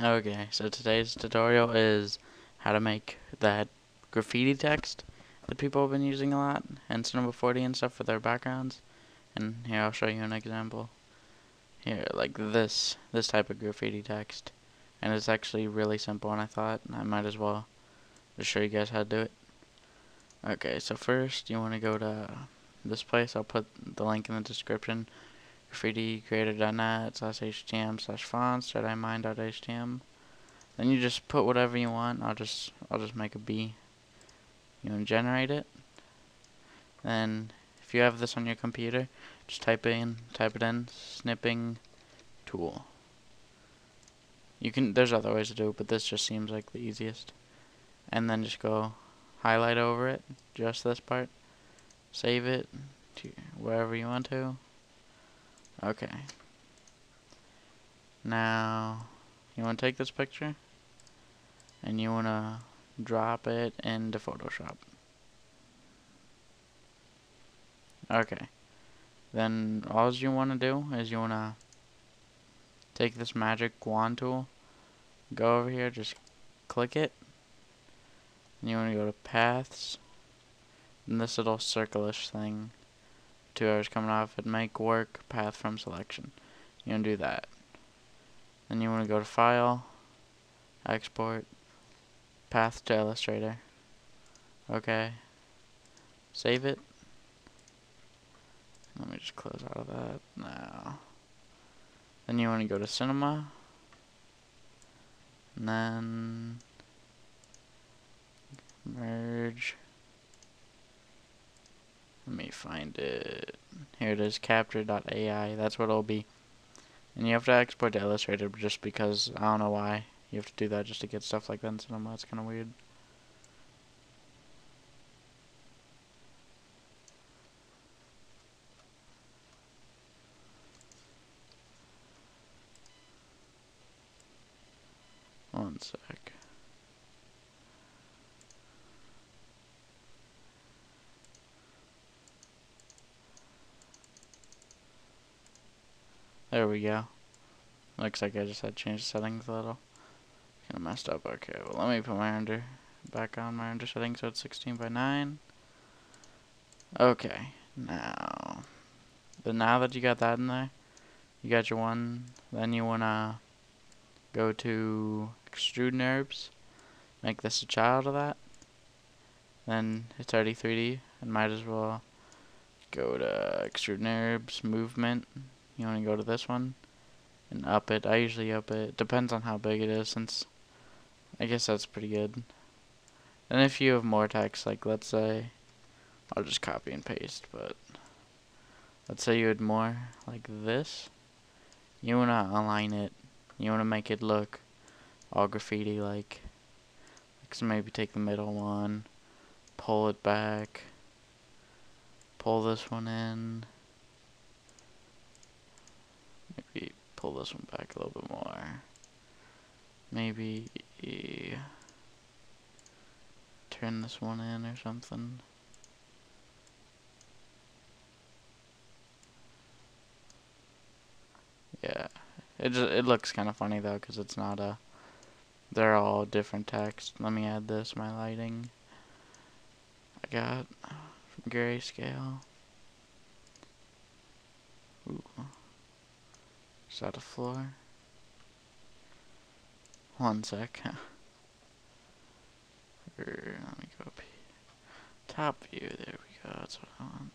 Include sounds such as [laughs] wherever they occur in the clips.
Okay, so today's tutorial is how to make that graffiti text that people have been using a lot in Cinema 4D and stuff for their backgrounds. And here I'll show you an example. Here, like this, this type of graffiti text. And it's actually really simple and I thought I might as well just show you guys how to do it. Okay, so first you want to go to this place. I'll put the link in the description graffiticreator.net slash htm slash fonts htm then you just put whatever you want. I'll just I'll just make a B you to generate it? Then if you have this on your computer just type in type it in snipping tool. You can there's other ways to do it but this just seems like the easiest. And then just go highlight over it just this part save it to wherever you want to Okay. Now, you want to take this picture and you want to drop it into Photoshop. Okay. Then all you want to do is you want to take this magic wand tool, go over here, just click it, and you want to go to paths, and this little circleish thing two hours coming off and make work path from selection. You want to do that. Then you want to go to File, Export, Path to Illustrator. Okay. Save it. Let me just close out of that now. Then you want to go to Cinema. And then merge. Let me find it. Here it is, capture.ai. That's what it'll be. And you have to export to Illustrator just because, I don't know why. You have to do that just to get stuff like that in Cinema. It's kind of weird. One sec. There we go. Looks like I just had to change the settings a little. Kind of messed up. Okay, well let me put my render back on my render settings so it's 16 by 9. Okay, now, but now that you got that in there, you got your one, then you want to go to extrude NURBS, make this a child of that, then it's already 3D, and might as well go to extrude NURBS, movement, you want to go to this one and up it. I usually up it. Depends on how big it is since I guess that's pretty good. And if you have more text, like let's say, I'll just copy and paste, but let's say you had more like this. You want to align it. You want to make it look all graffiti like. So maybe take the middle one, pull it back, pull this one in. Pull this one back a little bit more. Maybe turn this one in or something. Yeah, it just, it looks kind of funny though because it's not a. They're all different text. Let me add this. My lighting. I got grayscale. Ooh. Is that a floor? One sec. [laughs] let me go up here. Top view, there we go, that's what I want.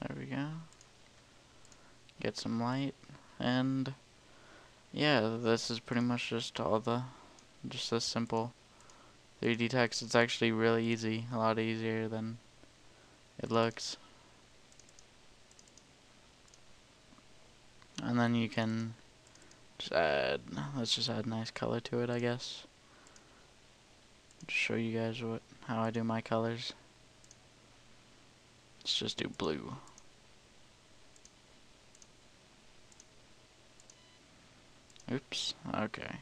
There we go. Get some light, and yeah, this is pretty much just all the, just this simple 3D text. It's actually really easy, a lot easier than it looks. And then you can just add, let's just add nice color to it, I guess. Just show you guys what how I do my colors. Let's just do blue. Oops, okay.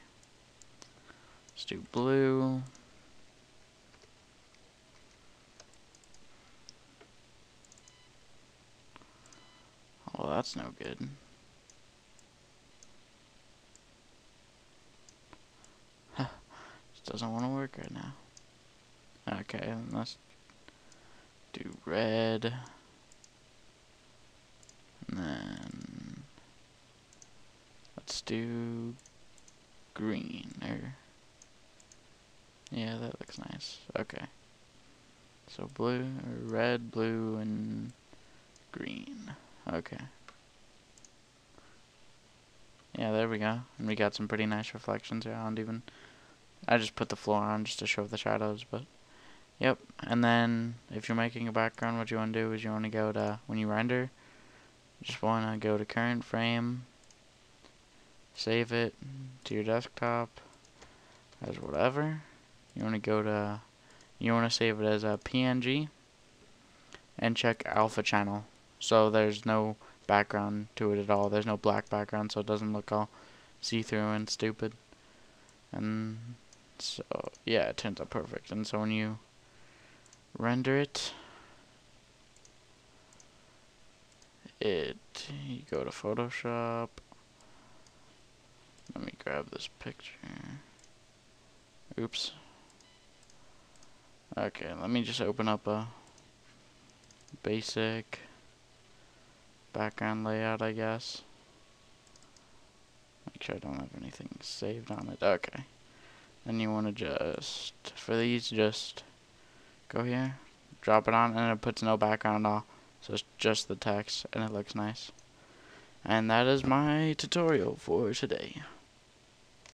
Let's do blue. That's no good. This doesn't want to work right now. Okay, let's do red. And then let's do green or yeah, that looks nice. Okay. So blue, red, blue, and green. Okay. Yeah, there we go. And we got some pretty nice reflections don't even... I just put the floor on just to show the shadows, but... Yep. And then, if you're making a background, what you want to do is you want to go to... When you render, just want to go to current frame. Save it to your desktop as whatever. You want to go to... You want to save it as a PNG. And check alpha channel. So there's no background to it at all. There's no black background, so it doesn't look all see-through and stupid. And so, yeah, it turns out perfect. And so when you render it, it, you go to Photoshop. Let me grab this picture. Oops. Okay, let me just open up a basic background layout, I guess. Make sure I don't have anything saved on it. Okay. Then you want to just, for these, just go here, drop it on, and it puts no background at all. So it's just the text, and it looks nice. And that is my tutorial for today.